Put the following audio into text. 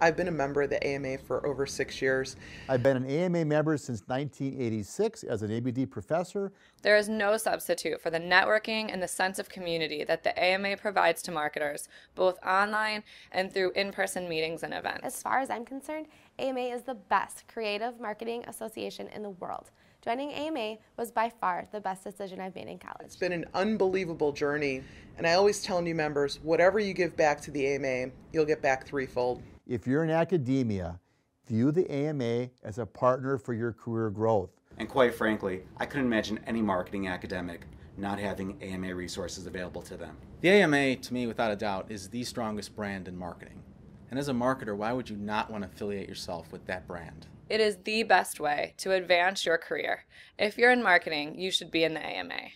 I've been a member of the AMA for over six years. I've been an AMA member since 1986 as an ABD professor. There is no substitute for the networking and the sense of community that the AMA provides to marketers, both online and through in person meetings and events. As far as I'm concerned, AMA is the best creative marketing association in the world. Joining AMA was by far the best decision I've made in college. It's been an unbelievable journey, and I always tell new members whatever you give back to the AMA, you'll get back threefold. If you're in academia, view the AMA as a partner for your career growth. And quite frankly, I couldn't imagine any marketing academic not having AMA resources available to them. The AMA, to me, without a doubt, is the strongest brand in marketing. And as a marketer, why would you not want to affiliate yourself with that brand? It is the best way to advance your career. If you're in marketing, you should be in the AMA.